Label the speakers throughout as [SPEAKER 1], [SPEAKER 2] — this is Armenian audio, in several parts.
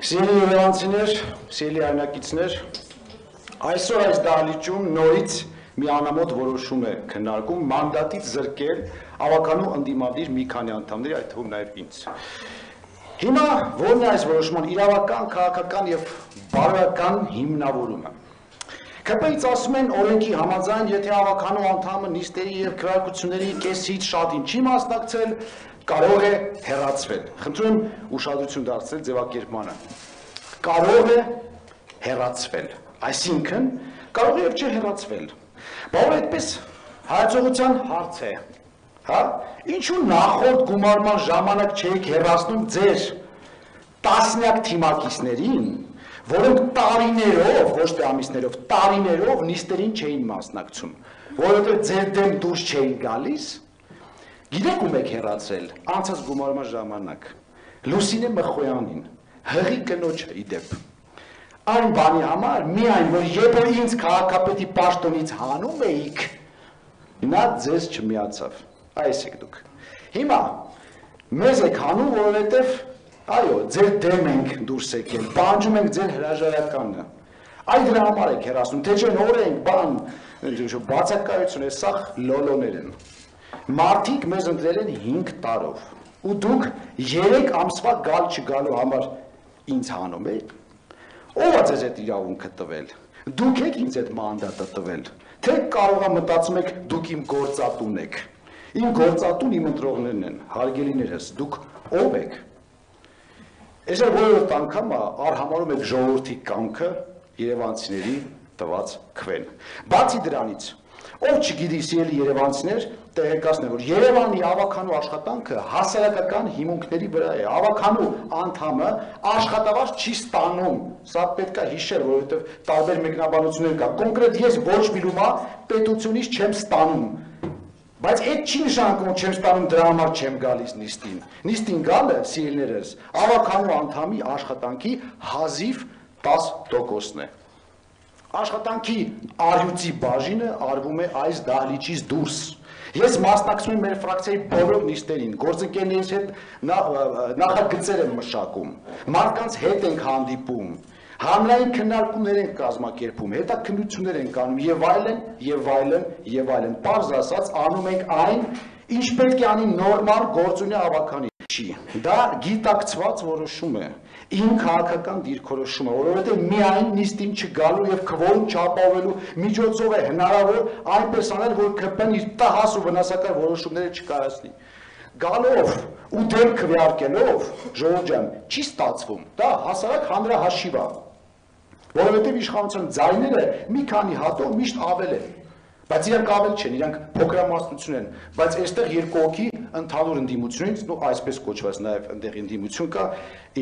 [SPEAKER 1] Սիրելի երևանցիներ, սիրելի այնակիցներ, այսօր այս դահլիճում նորից մի անամոտ որոշում է քննարկում մանդատից զրկել ավականու ընդդիմադիր մի քանի անդամների, այդ թվում նաև ինձ։ Հիմա ո՞րն է այս որոշման իրավական, քաղաքական եւ բարոյական հիմնավորումը։ ԿՊ-ից ասում են օրենքի համաձայն, եթե ավականու անդամը նիստերի եւ քվեարկությունների կեսից շատին չի մասնակցել, կարող է հեռացվել։ Խնդրում եմ ուշադրություն դարձնել ձևակերպմանը։ Կարող է հեռացվել։ Այսինքն կարող է եւ չէ հեռացվել։ Բայց այդպես հայացողության հարց է։ Հա? Ինչու նախորդ գումարման ժամանակ չեք հեռացնում ձեր տասնյակ թիմակիցներին, որոնք տարիներով, ոչ թե ամիսներով, տարիներով նիստերին չէին մասնակցում, որովհետեւ ձեր դեմ դուրս չէին գալիս, Գիտեք ում եք հեռացել անցած գումարման ժամանակ։ Լուսինե Մխոյանին, հղի կնոջը իդեպ։ Այն բանի համար միայն որ երբ որ ինձ քաղաքապետի պաշտոնից հանում էիք, նա ձեզ չմիացավ։ Այս եք դուք։ Հիմա մեզ եք հանում, որովհետև այո, ձեր դեմ ենք դուրս եկել, բանջում ենք ձեր հրաժարականը։ Այդ դրա համար եք հեռացնում, թե չէ նոր ենք, բան, բացակայություն է, սա լոլոներ են։ Մարդիկ մեզ ընտրել են 5 տարով ու դուք 3 ամսվա գալ չգալու համար ինձ հանում եք։ Ո՞վ է ձեզ այդ իրավունքը տվել։ Դուք եք ինձ այդ մանդատը տվել։ Թե կարողա մտածում եք դուք իմ գործատուն եք։ Իմ գործատուն իմ ընտրողներն են, հարգելիներս, դուք ով եք։ Այսօր որևէ անգամ արհամարում եք ժողովրդի կամքը Երևանցիների տված քվեն։ Բացի դրանից, ով չգիտի սիրելի երևանցիներ, տեղեկացնեմ, որ Երևանի ավականու աշխատանքը հասարակական հիմունքների վրա է։ Ավականու անդամը աշխատավարձ չի ստանում։ Սա պետք է հիշել, որովհետև տարբեր մեկնաբանություններ կա։ Կոնկրետ ես ոչ մի լումա պետությունից չեմ ստանում։ Բայց այդ չի նշանակում, չեմ ստանում դրա համար չեմ գալիս նիստին։ Նիստին գալը, սիրելիներս, ավականու անդամի աշխատանքի հազիվ 10%-ն է աշխատանքի արյուծի բաժինը արվում է այս դահլիճից դուրս Ես մասնակցում եմ մեր ֆրակցիայի բոլոր նիստերին, գործընկերներից հետ նախագծեր եմ մշակում, մարդկանց հետ ենք հանդիպում, հանրային քննարկումներ են կազմակերպում, հետաքննություններ են կանում եւ այլն եւ այլն եւ այլն։ Պարզ ասած անում ենք այն, ինչ պետք է անի նորմալ գործունյա ավականի։ Չի։ Դա գիտակցված որոշում է իմ քաղաքական դիրքորոշումը, որովհետև միայն նիստին չգալու եւ քվորում չապավելու միջոցով է հնարավոր այնպես անել, որ ԿՊ-ն իր տահաս ու վնասակար որոշումները չկայացնի գալով ու դեմ քվեարկելով ժողովուրդ ջան չի ստացվում դա հասարակ հանրահաշիվ է որովհետև իշխանության ձայները մի քանի հատով միշտ ավել են բայց իրանք ավել չեն, իրանք փոքրամասնություն են, բայց այստեղ երկու հոգի ընդհանուր ընդդիմությունից, նո այսպես կոչված նաև ընդեղ ընդդիմություն կա,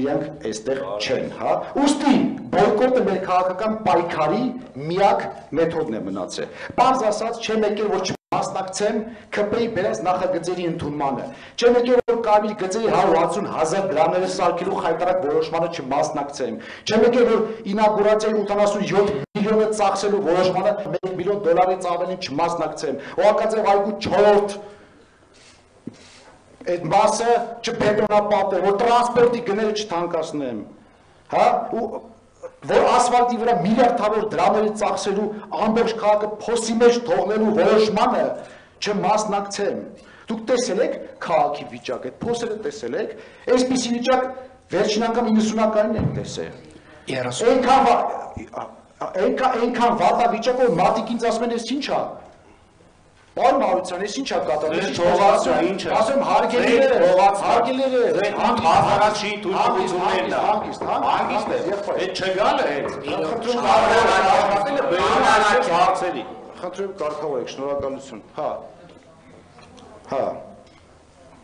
[SPEAKER 1] իրանք այստեղ չեն, հա։ Ոստի բոյկոտը մեր քաղաքական պայքարի միակ մեթոդն է մնացել։ Պարզ ասած, չեմ եկել որ մասնակցեմ ԿՊ-ի բերած նախագծերի ընդունմանը։ Չեմ եկել որ կարմիր գծերի 160 000 դրամները սարքելու խայտարակ որոշմանը չմասնակցեմ։ Չեմ եկել որ ինագուրացիայի 87 միլիոնը ծախսելու որոշմանը 1 միլիոն դոլարից ավելին չմասնակցեմ։ Օղակաձև այգու 4 այդ մասը չբետոնապատեմ, որ տրանսպորտի գները չթանկացնեմ։ Հա, ու որ ասֆալտի վրա միլիարդավոր դրամերի ծախսելու ամբողջ քաղաքը փոսի մեջ թողնելու որոշմանը չմասնակցեմ։ Դուք տեսել եք քաղաքի վիճակը, փոսերը տեսել եք, այսպիսի վիճակ վերջին անգամ 90-ականին եք տեսել։ 30 Այնքան այնքան այնքան վատա վիճակով մարդիկ ինձ ասում են, «Էս ի՞նչ է»։ Պարոն Մարությյան, ես ի՞նչ ա կատարել։
[SPEAKER 2] Ես թողածա, ի՞նչ է։
[SPEAKER 1] Ասեմ հարգելիները, հարգելիները,
[SPEAKER 2] հազարացի թույլտվություններն է։
[SPEAKER 1] Հանգիստ,
[SPEAKER 2] է։ Այդ չգալը այդ։
[SPEAKER 1] Խնդրում
[SPEAKER 2] աշխատել է բերանակի հարցերի։
[SPEAKER 1] Խնդրում կարգավորեք, շնորհակալություն։ Հա։ Հա։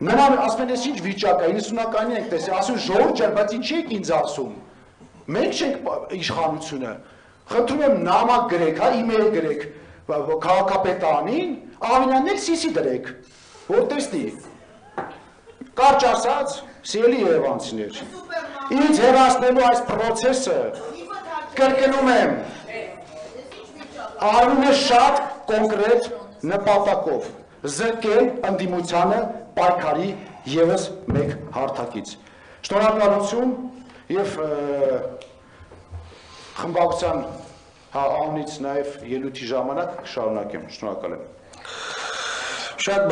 [SPEAKER 1] Նրան ասում են, ինչ վիճակ է, 90-ականին եք տեսել, ասում ժողովուրդ ջան, բայց ինչի եք ինձ ասում։ Մենք չենք իշխանությունը։ Խնդրում եմ նամակ գրեք, հա, իմեյլ գրեք քաղաքապետանին, Ավինյանն էլ սիսի դրեք, որ տեսնի։ Կարճ ասած, սիրելի Երևանցիներ, ինձ հերացնելու այս process-ը կրկնում եմ, արվում է շատ կոնկրետ նպատակով զրկել ընդդիմությանը պայքարի եւս մեկ հարթակից։ Շնորհակալություն եւ խմբակցության հա անունից նաեւ ելույթի ժամանակ շարունակեմ շնորհակալ եմ
[SPEAKER 3] Շատ